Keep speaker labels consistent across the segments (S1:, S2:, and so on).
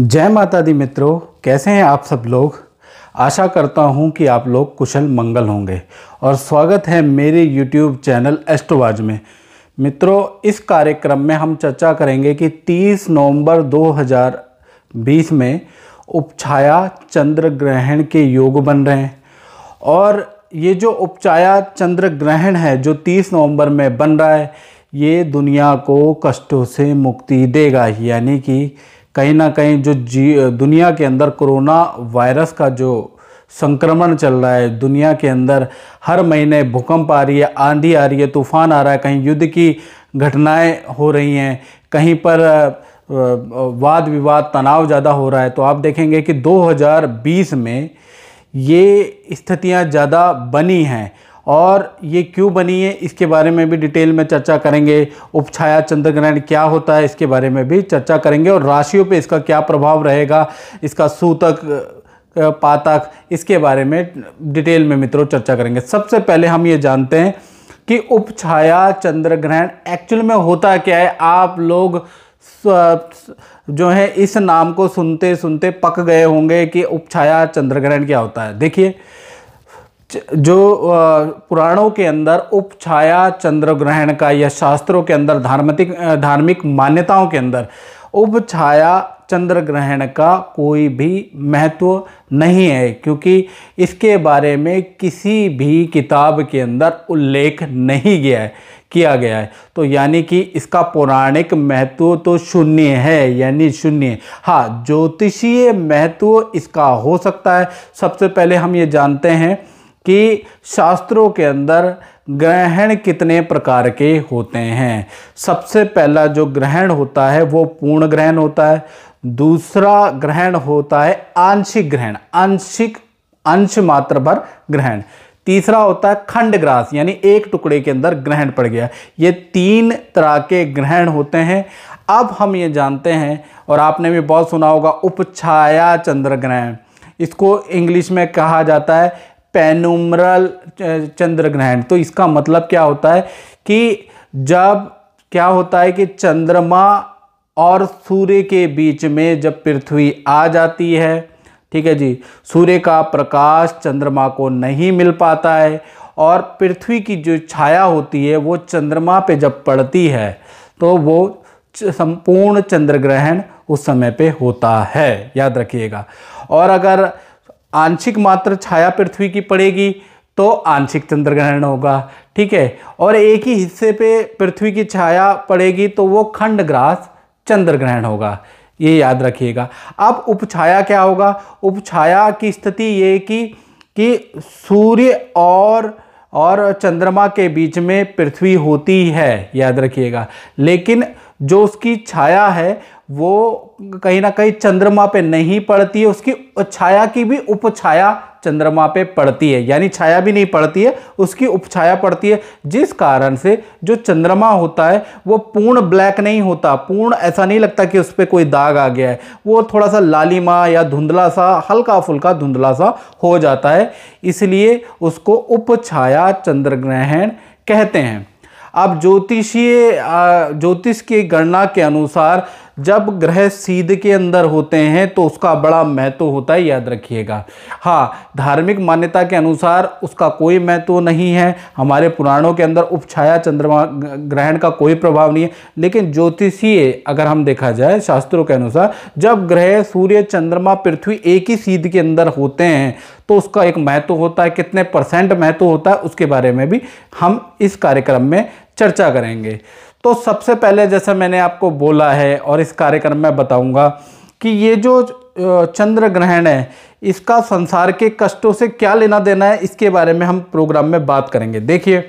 S1: जय माता दी मित्रों, कैसे हैं आप सब लोग? आशा करता हूँ कि आप लोग कुशल मंगल होंगे। और स्वागत है मेरे YouTube चैनल एस्ट्रोवाज में। मित्रों, इस कार्यक्रम में हम चर्चा करेंगे कि 30 नवंबर 2020 में उपछाया चंद्र ग्रहण के योग बन रहे हैं। और ये जो उपछाया चंद्र ग्रहण है, जो 30 नवंबर में बन रहा है, ये दुनिया को कष्टों से मुक्ति देगा। यानी कि कहीं ना कहीं जो जी, दुनिया के अंदर कोरोना वायरस का जो संक्रमण चल रहा है, दुनिया के अंदर हर महीने भूकंप आ रही है, आंधी आ रही है, तूफ़ान आ रहा है, कहीं युद्ध की घटनाएँ हो रही हैं, कहीं पर वाद विवाद, तनाव ज़्यादा हो रहा है तो आप देखेंगे कि 2020 में ये स्थितियाँ ज़्यादा बनी हैं। और ये क्यों बनी है, इसके बारे में भी डिटेल में चर्चा करेंगे। उपछाया चंद्र ग्रहण क्या होता है, इसके बारे में भी चर्चा करेंगे। और राशियों पे इसका क्या प्रभाव रहेगा, इसका सूतक पातक, इसके बारे में डिटेल में मित्रों चर्चा करेंगे। सबसे पहले हम ये जानते हैं कि उपछाया चंद्र ग्रहण एक्चुअल में होता क्या है। आप लोग जो है, इस नाम को सुनते सुनते पक गए होंगे कि उपछाया चंद्र ग्रहण क्या होता है। देखिए जो पुराणों के अंदर उपछाया चंद्र ग्रहण का या शास्त्रों के अंदर धार्मिक धार्मिक मान्यताओं के अंदर उपछाया चंद्र ग्रहण का कोई भी महत्व नहीं है, क्योंकि इसके बारे में किसी भी किताब के अंदर उल्लेख नहीं गया है, किया गया है। तो यानी कि इसका पौराणिक महत्व तो शून्य है, यानी शून्य। हाँ ज्योतिषीय महत्व इसका हो सकता है। सबसे पहले हम ये जानते हैं कि शास्त्रों के अंदर ग्रहण कितने प्रकार के होते हैं। सबसे पहला जो ग्रहण होता है, वो पूर्ण ग्रहण होता है। दूसरा ग्रहण होता है आंशिक ग्रहण, आंशिक, अंश मात्र भर ग्रहण। तीसरा होता है खंड ग्रास, यानी एक टुकड़े के अंदर ग्रहण पड़ गया। ये तीन तरह के ग्रहण होते हैं। अब हम ये जानते हैं, और आपने भी बहुत सुना होगा, उपछाया चंद्र ग्रहण। इसको इंग्लिश में कहा जाता है पेनुमरल चंद्र ग्रहण तो इसका मतलब क्या होता है कि जब, क्या होता है कि चंद्रमा और सूर्य के बीच में जब पृथ्वी आ जाती है, ठीक है जी, सूर्य का प्रकाश चंद्रमा को नहीं मिल पाता है और पृथ्वी की जो छाया होती है, वो चंद्रमा पे जब पड़ती है तो वो संपूर्ण चंद्र ग्रहण उस समय पे होता है। याद रखिएगा। और अगर आंशिक मात्र छाया पृथ्वी की पड़ेगी तो आंशिक चंद्र ग्रहण होगा, ठीक है? और एक ही हिस्से पे पृथ्वी की छाया पड़ेगी तो वो खंड ग्रास चंद्र ग्रहण होगा, ये याद रखिएगा। अब उपछाया क्या होगा? उपछाया की स्थिति ये कि कि सूर्य और और चंद्रमा के बीच में पृथ्वी होती है, याद रखिएगा। लेकिन जो उसकी छाया है वो कहीं ना कहीं चंद्रमा पे नहीं पड़ती है, उसकी छाया की भी उपछाया चंद्रमा पे पड़ती है, यानी छाया भी नहीं पड़ती है, उसकी उपछाया पड़ती है, जिस कारण से जो चंद्रमा होता है, वो पूर्ण ब्लैक नहीं होता, पूर्ण ऐसा नहीं लगता कि उस पर कोई दाग आ गया है, वो थोड़ा सा लालिमा या धुंधला सा, हल्का फुल्का धुंधला सा हो जाता है, इसलिए उसको उपछाया चंद्र ग्रहण कहते हैं। अब ज्योतिषीय ज्योतिष की गणना के अनुसार जब ग्रह सीध के अंदर होते हैं तो उसका बड़ा महत्व होता है, याद रखिएगा। हाँ धार्मिक मान्यता के अनुसार उसका कोई महत्व नहीं है। हमारे पुराणों के अंदर उपछाया चंद्रमा ग्रहण का कोई प्रभाव नहीं है। लेकिन ज्योतिषीय अगर हम देखा जाए शास्त्रों के अनुसार, जब ग्रह, सूर्य, चंद्रमा, पृथ्वी एक ही सीध के अंदर होते हैं तो उसका एक महत्व होता है। कितने परसेंट महत्व होता है, उसके बारे में भी हम इस कार्यक्रम में चर्चा करेंगे। तो सबसे पहले जैसे मैंने आपको बोला है, और इस कार्यक्रम में बताऊँगा कि ये जो चंद्र ग्रहण है, इसका संसार के कष्टों से क्या लेना देना है, इसके बारे में हम प्रोग्राम में बात करेंगे। देखिए,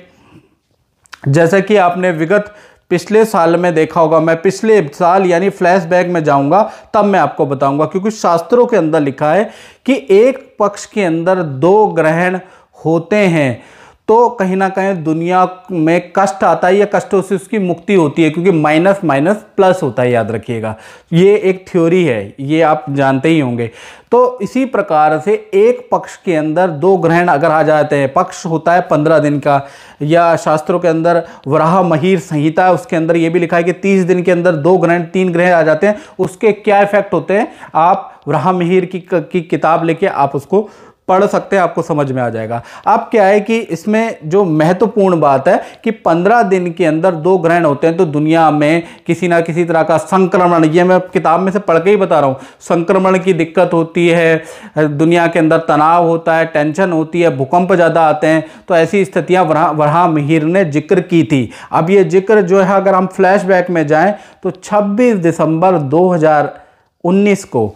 S1: जैसा कि आपने विगत पिछले साल में देखा होगा, मैं पिछले साल यानी फ्लैशबैक में जाऊँगा, तब मैं आपको बताऊँगा, क्योंकि शास्त्रों के अंदर लिखा है कि एक पक्ष के अंदर दो ग्रहण होते हैं। तो कहीं ना कहीं दुनिया में कष्ट आता है या कष्टों से उसकी मुक्ति होती है क्योंकि माइनस माइनस प्लस होता है याद रखिएगा। ये एक थ्योरी है ये आप जानते ही होंगे। तो इसी प्रकार से एक पक्ष के अंदर दो ग्रहण अगर आ जाते हैं पक्ष होता है पंद्रह दिन का या शास्त्रों के अंदर वराह महीर संहिता है उसके अंदर ये भी लिखा है कि तीस दिन के अंदर दो ग्रहण तीन ग्रहण आ जाते हैं उसके क्या इफ़ेक्ट होते हैं? आप वराह महीर की, की किताब लेके आप उसको पढ़ सकते हैं, आपको समझ में आ जाएगा। अब क्या है कि इसमें जो महत्वपूर्ण बात है कि पंद्रह दिन के अंदर दो ग्रहण होते हैं तो दुनिया में किसी ना किसी तरह का संक्रमण, ये मैं किताब में से पढ़ के ही बता रहा हूँ, संक्रमण की दिक्कत होती है, दुनिया के अंदर तनाव होता है, टेंशन होती है, भूकंप ज़्यादा आते हैं तो ऐसी स्थितियाँ वरहा वरहा मिहिर ने ज़िक्र की थी। अब ये ज़िक्र जो है, अगर हम फ्लैशबैक में जाएँ तो 26 दिसंबर 2019 को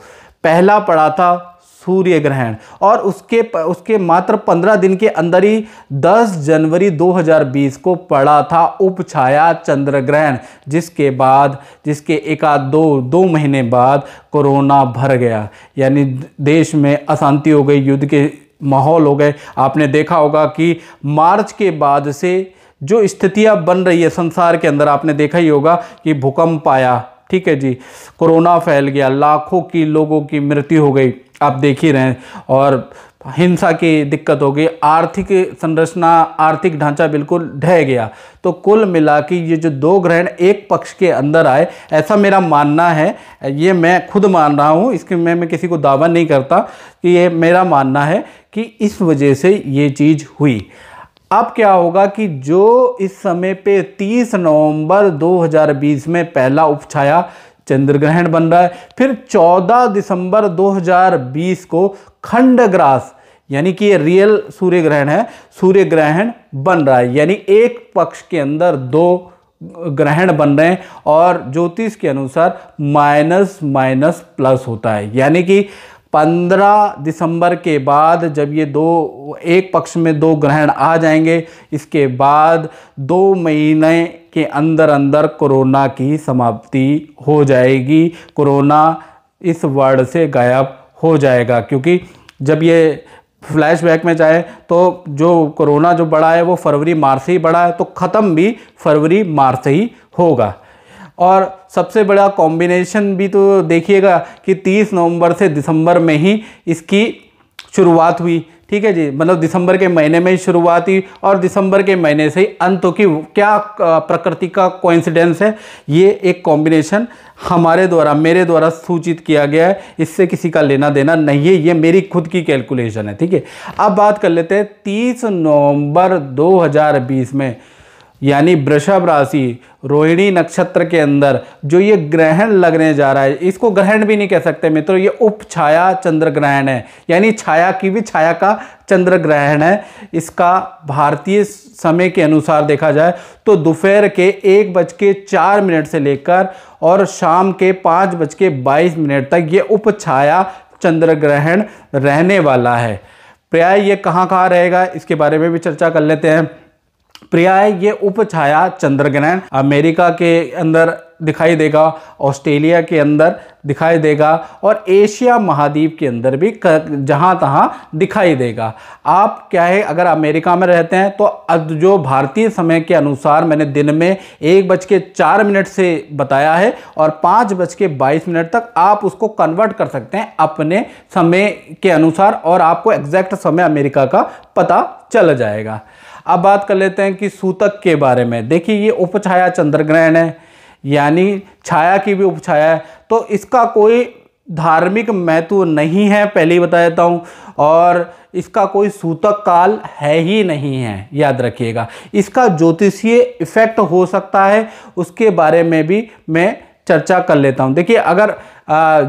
S1: पहला पड़ा था सूर्य ग्रहण और उसके उसके मात्र पंद्रह दिन के अंदर ही 10 जनवरी 2020 को पड़ा था उपछाया चंद्र ग्रहण जिसके बाद, जिसके एक आध दो दो महीने बाद कोरोना भर गया। यानी देश में अशांति हो गई, युद्ध के माहौल हो गए। आपने देखा होगा कि मार्च के बाद से जो स्थितियाँ बन रही है, संसार के अंदर आपने देखा ही होगा कि भूकंप आया। ठीक है जी, कोरोना फैल गया, लाखों की लोगों की मृत्यु हो गई। आप देख ही रहे हैं। और हिंसा की दिक्कत हो गई। आर्थिक संरचना, आर्थिक ढांचा बिल्कुल ढह गया। तो कुल मिला के ये जो दो ग्रहण एक पक्ष के अंदर आए, ऐसा मेरा मानना है। ये मैं खुद मान रहा हूँ, इसके मैं मैं किसी को दावा नहीं करता कि ये मेरा मानना है कि इस वजह से ये चीज़ हुई। अब क्या होगा कि जो इस समय पे 30 नवंबर 2020 में पहला उपछाया चंद्र ग्रहण बन रहा है। फिर 14 दिसंबर 2020 को खंडग्रास, यानी कि ये रियल सूर्य ग्रहण है सूर्य ग्रहण बन रहा है। यानी एक पक्ष के अंदर दो ग्रहण बन रहे हैं और ज्योतिष के अनुसार माइनस माइनस प्लस होता है। यानी कि 15 दिसंबर के बाद जब ये दो, एक पक्ष में दो ग्रहण आ जाएँगे, इसके बाद दो महीने के अंदर अंदर कोरोना की समाप्ति हो जाएगी। कोरोना इस वर्ड से गायब हो जाएगा, क्योंकि जब ये फ्लैशबैक में जाए तो जो कोरोना जो बढ़ा है वो फरवरी, मार्च से ही बढ़ा है तो ख़त्म भी फरवरी, मार्च से ही होगा। और सबसे बड़ा कॉम्बिनेशन भी तो देखिएगा कि 30 नवंबर से दिसंबर में ही इसकी शुरुआत हुई। ठीक है जी? मतलब दिसंबर के महीने में ही शुरुआत हुई और दिसंबर के महीने से ही अंत की क्या प्रकृति का कोइंसिडेंस है? ये एक कॉम्बिनेशन हमारे द्वारा, मेरे द्वारा सूचित किया गया है। इससे किसी का लेना देना नहीं है। ये मेरी खुद की कैलकुलेशन है। ठीक है? अब बात कर लेते हैं तीस नवंबर 2020 में। यानी वृषभ राशि, रोहिणी नक्षत्र के अंदर, जो ये ग्रहण लगने जा रहा है, इसको ग्रहण भी नहीं कह सकते मित्रों, ये उप छाया चंद्र ग्रहण है। यानी छाया की भी छाया का चंद्र ग्रहण है। इसका भारतीय समय के अनुसार देखा जाए तो दोपहर के एक बज के चार मिनट से लेकर और शाम के पाँच बज के बाईस मिनट तक ये उपछाया चंद्र ग्रहण रहने वाला है। प्राय ये कहाँ कहाँ रहेगा, इसके बारे में भी चर्चा कर लेते हैं। पर्याय ये उपछाया चंद्रग्रहण अमेरिका के अंदर दिखाई देगा, ऑस्ट्रेलिया के अंदर दिखाई देगा और एशिया महाद्वीप के अंदर भी जहाँ तहाँ दिखाई देगा। आप क्या है, अगर अमेरिका में रहते हैं तो जो भारतीय समय के अनुसार मैंने दिन में एक बज के चार मिनट से बताया है और पाँच बज के बाईस मिनट तक आप उसको कन्वर्ट कर सकते हैं अपने समय के अनुसार और आपको एग्जैक्ट समय अमेरिका का पता चल जाएगा। अब बात कर लेते हैं कि सूतक के बारे में। देखिए, ये उपछाया चंद्र ग्रहण है, यानी छाया की भी उपछाया है तो इसका कोई धार्मिक महत्व नहीं है, पहले ही बता देता हूँ, और इसका कोई सूतक काल है ही नहीं है, याद रखिएगा। इसका ज्योतिषीय इफ़ेक्ट हो सकता है, उसके बारे में भी मैं चर्चा कर लेता हूँ। देखिए, अगर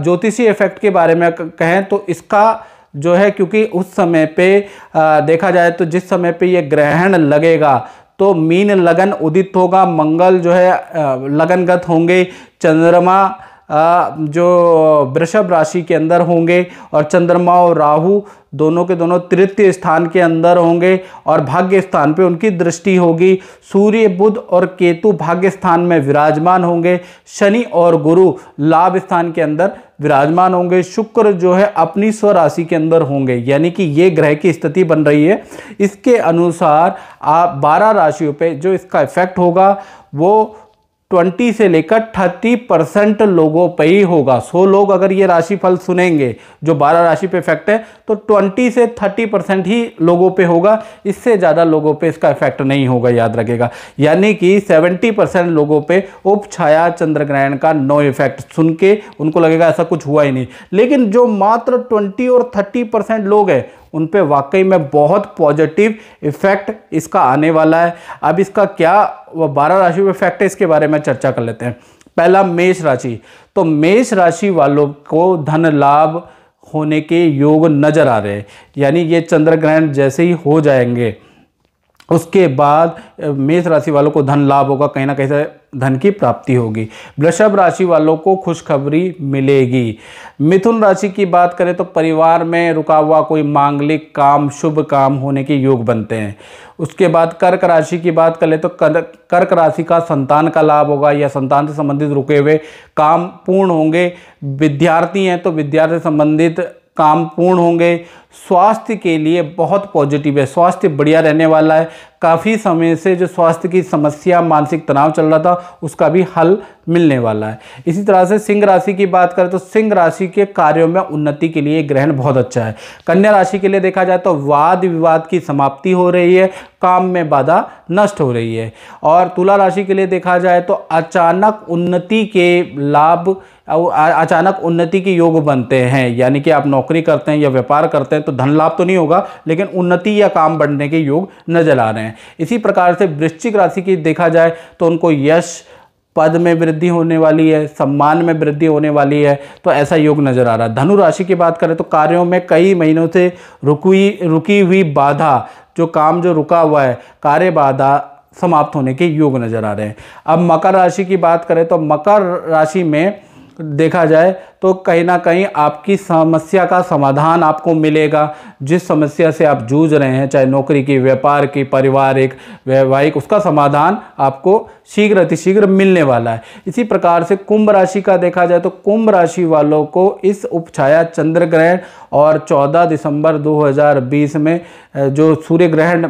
S1: ज्योतिषीय इफ़ेक्ट के बारे में कहें तो इसका जो है, क्योंकि उस समय पे देखा जाए तो जिस समय पे ये ग्रहण लगेगा तो मीन लगन उदित होगा, मंगल जो है लगनगत होंगे, चंद्रमा जो वृषभ राशि के अंदर होंगे, और चंद्रमा और राहु दोनों के दोनों तृतीय स्थान के अंदर होंगे और भाग्य स्थान पे उनकी दृष्टि होगी। सूर्य, बुध और केतु भाग्य स्थान में विराजमान होंगे। शनि और गुरु लाभ स्थान के अंदर विराजमान होंगे। शुक्र जो है अपनी स्वराशि के अंदर होंगे, यानी कि ये ग्रह की स्थिति बन रही है। इसके अनुसार आप बारह राशियों पे जो इसका इफ़ेक्ट होगा, वो ट्वेंटी से लेकर थर्टी परसेंट लोगों पे ही होगा। सौ लोग अगर ये राशिफल सुनेंगे, जो बारह राशि पे इफ़ेक्ट है तो ट्वेंटी से थर्टी परसेंट ही लोगों पे होगा। इससे ज़्यादा लोगों पे इसका इफ़ेक्ट नहीं होगा, याद रखेगा। यानी कि सेवेंटी परसेंट लोगों पे उप छाया चंद्र ग्रहण का नो इफ़ेक्ट सुन के उनको लगेगा ऐसा कुछ हुआ ही नहीं। लेकिन जो मात्र ट्वेंटी और थर्टी लोग हैं उन पर वाकई में बहुत पॉजिटिव इफ़ेक्ट इसका आने वाला है। अब इसका क्या, वह बारह राशि में इफ़ेक्ट है, इसके बारे में चर्चा कर लेते हैं। पहला, मेष राशि। तो मेष राशि वालों को धन लाभ होने के योग नज़र आ रहे हैं। यानी ये चंद्र ग्रहण जैसे ही हो जाएँगे, उसके बाद मेष राशि वालों को धन लाभ होगा, कहीं ना कहीं से धन की प्राप्ति होगी। वृषभ राशि वालों को खुशखबरी मिलेगी। मिथुन राशि की बात करें तो परिवार में रुका हुआ कोई मांगलिक काम, शुभ काम होने के योग बनते हैं। उसके बाद कर्क राशि की बात करें तो कर्क राशि का संतान का लाभ होगा या संतान से संबंधित रुके हुए काम पूर्ण होंगे। विद्यार्थी हैं तो विद्यार्थी संबंधित काम पूर्ण होंगे। स्वास्थ्य के लिए बहुत पॉजिटिव है। स्वास्थ्य बढ़िया रहने वाला है। काफ़ी समय से जो स्वास्थ्य की समस्या, मानसिक तनाव चल रहा था, उसका भी हल मिलने वाला है। इसी तरह से सिंह राशि की बात करें तो सिंह राशि के कार्यों में उन्नति के लिए ग्रहण बहुत अच्छा है। कन्या राशि के लिए देखा जाए तो वाद विवाद की समाप्ति हो रही है। काम में बाधा नष्ट हो रही है। और तुला राशि के लिए देखा जाए तो अचानक उन्नति के लाभ अचानक उन्नति के योग बनते हैं। यानी कि आप नौकरी करते हैं या व्यापार करते हैं तो धन लाभ तो नहीं होगा, लेकिन उन्नति या काम बढ़ने के योग नज़र आ रहे हैं। इसी प्रकार से वृश्चिक राशि की देखा जाए तो उनको यश पद में वृद्धि होने वाली है, सम्मान में वृद्धि होने वाली है तो ऐसा योग नज़र आ रहा है। धनु राशि की बात करें तो कार्यों में कई महीनों से रुकी रुकी हुई बाधा, जो काम जो रुका हुआ है, कार्य बाधा समाप्त होने के योग नज़र आ रहे हैं। अब मकर राशि की बात करें तो मकर राशि में देखा जाए तो कहीं ना कहीं आपकी समस्या का समाधान आपको मिलेगा। जिस समस्या से आप जूझ रहे हैं, चाहे नौकरी की, व्यापार की, पारिवारिक, वैवाहिक, उसका समाधान आपको शीघ्र अतिशीघ्र मिलने वाला है। इसी प्रकार से कुंभ राशि का देखा जाए तो कुंभ राशि वालों को इस उपछाया चंद्र ग्रहण और 14 दिसंबर 2020 में जो सूर्य ग्रहण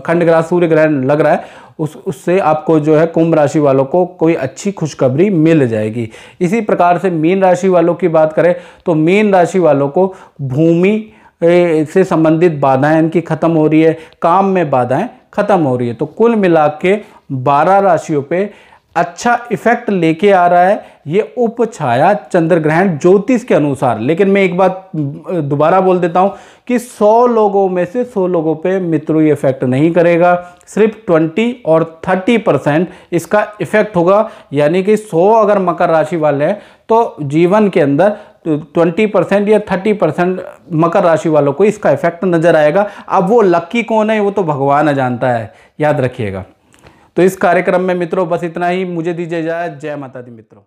S1: खंड ग्रास सूर्य ग्रहण लग रहा है, उस, उससे आपको जो है कुंभ राशि वालों को कोई अच्छी खुशखबरी मिल जाएगी। इसी प्रकार से मीन राशि वालों की बात करें तो मीन राशि वालों को भूमि से संबंधित बाधाएँ इनकी खत्म हो रही है, काम में बाधाएँ खत्म हो रही है। तो कुल मिला के बारह राशियों पे अच्छा इफ़ेक्ट लेके आ रहा है। ये उपछाया चंद्र ग्रहण ज्योतिष के अनुसार। लेकिन मैं एक बात दोबारा बोल देता हूँ कि 100 लोगों में से 100 लोगों पे मित्रों ये इफ़ेक्ट नहीं करेगा। सिर्फ़ 20 और 30 परसेंट इसका इफ़ेक्ट होगा। यानी कि 100 अगर मकर राशि वाले हैं तो जीवन के अंदर ट्वेंटी परसेंट या थर्टी परसेंट मकर राशि वालों को इसका इफ़ेक्ट नज़र आएगा। अब वो लक्की कौन है, वो तो भगवान जानता है। याद रखिएगा। तो इस कार्यक्रम में मित्रों बस इतना ही। मुझे दीजिए जाए जय माता दी मित्रों।